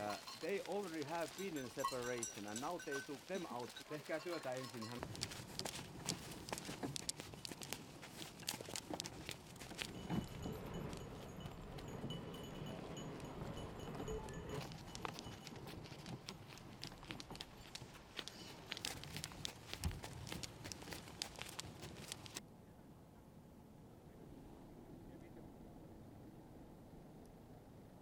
Uh, they already have been in separation and now they took them out. Tehkää työtä ensin.